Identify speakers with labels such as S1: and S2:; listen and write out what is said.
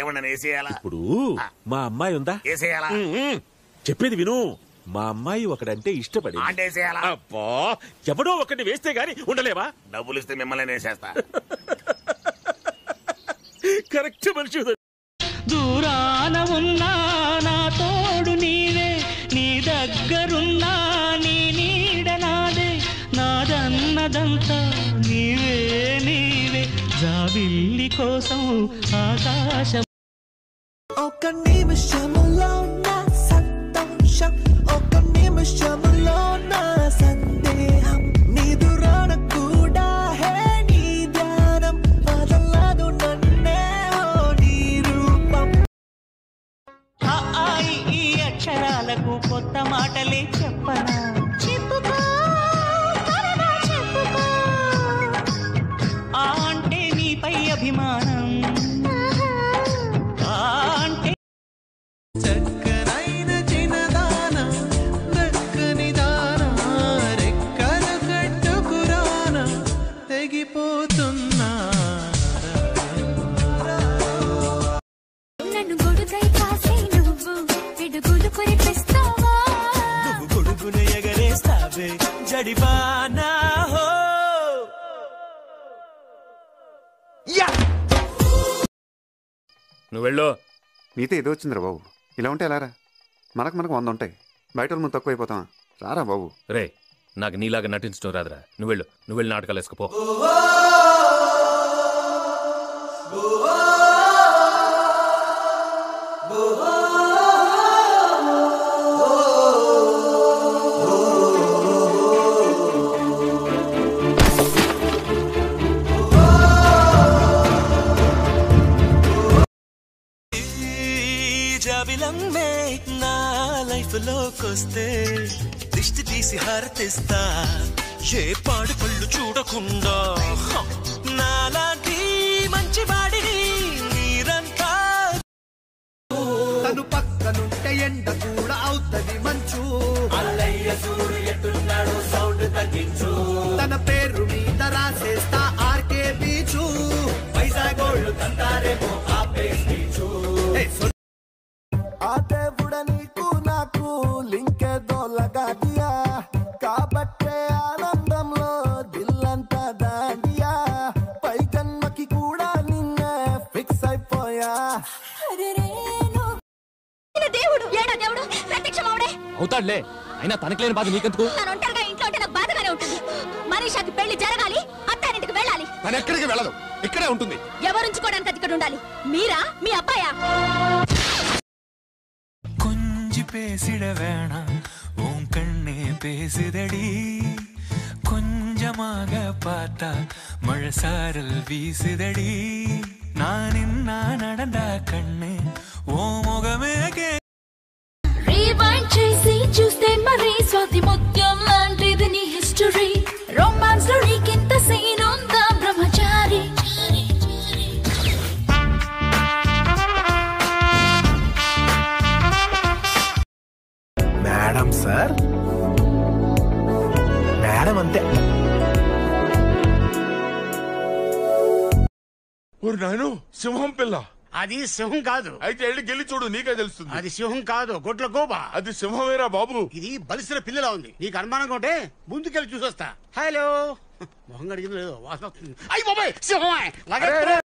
S1: ఏమన్నా వేసేయాలా?
S2: ఇప్పుడు మా అమ్మాయి ఉందా?
S1: వేసేయాలా?
S2: చెప్పేది విను. మా అమ్మాయి ఒకడంటే ఇష్టపడి
S1: అంటే వేసేయాలా?
S2: అబ్బా ఎవడో ఒకటి వేస్తే గాని ఉండలేవా?
S1: డబ్బులు ఇస్తే మిమ్మల్ని వేసేస్తా.
S2: కరెక్ట్ మనిషి
S3: దూరాన ఉన్నా నా తోడు నీవే నీ దగ్గరున్నా నీ నీడ నాదే నాదన్నదంతా జాబిల్లి కోసం ఆకాశం
S4: ఒక నిమిషములో నా సంతోషం ఒక నిమిషములో నా సందేహం. నీదు రాన కూడా హే నీ ధ్యానం. వదలదు నన్నే ఓ నీ రూపం.
S3: ఆ ఈ అక్షరాలకు కొత్త మాటలే చెప్పనా?
S4: జడివానా హో!
S5: నువ్వు వెళ్ళు.
S6: మీతో ఏదో వచ్చిందిరా బాబు. ఇలా ఉంటే ఎలారా మనకు మనకు వంద ఉంటాయి. బయట వాళ్ళు ముందు తక్కువ అయిపోతాం రారా బాబు.
S5: రే నాకు నీలాగా నటించడం రాదురా. నువ్వు వెళ్ళు. నువ్వు వెళ్ళి నాటకాలు వేసుకుపో.
S4: జాబిలమ్మే నా లైఫ్ లోకొస్తే దిష్టి తీసి హారతిస్తా. ఏ పాడు పళ్ళు చూడకుండా నాలాంటి మంచి వాడిని నీరంతా. తను పక్కనుంటే ఎండకు ఆ దేవుడ నీకు నాకు లింకేదో లగా దియా. కాబట్టే ఆనందంలో దిల్లంతా దాండియా. పై జన్మకి కూడా నిన్నే ఫిక్స్ అయిపోయా.
S7: దేవుడు ఏడా దేవుడు? ప్రత్యక్షమవుడే
S5: అవుతాడులే. అయినా తనకి లేని బాధ నీకెందుకు?
S7: తను ఒంటరిగా ఇంట్లో ఉంటే నాకు బాధగానే ఉంటుంది. మనీషాకి పెళ్ళి జరగాలి అత్తారింటికి వెళ్ళాలి.
S5: తను ఎక్కడికి వెళ్ళదు. ఇక్కడే ఉంటుంది.
S7: ఎవరుంచుకోవడానికి అది ఇక్కడ ఉండాలి? మీరా? మీ అబ్బాయా?
S4: கொஞ்சி பேசிட வேணாம். உன் கண்ணே பேசுதடி. கொஞ்சமாக பார்த்தா மழை சாரல் வீசுதடி. நான் என்ன நடந்தா கண்ணு ஓ முகமே మేడం సార్? మేడం అంతే.
S8: ఓరి నాయను సింహం పిల్ల.
S1: అది సింహం కాదు.
S8: అయితే వెళ్ళి గెలి చూడు నీకే తెలుస్తుంది.
S1: అది సింహం కాదు గొడ్ల గోబ.
S8: అది సింహమేరా బాబు.
S1: ఇది బలిసిన పిల్లలా ఉంది. నీకు అనుమానంగా ఉంటే ముందుకెళ్ళి చూసొస్తా. హలో. మొహం అడిగింది లేదు వాసన వస్తుంది. అయ్యి బాబాయ్ సింహమే. లాగే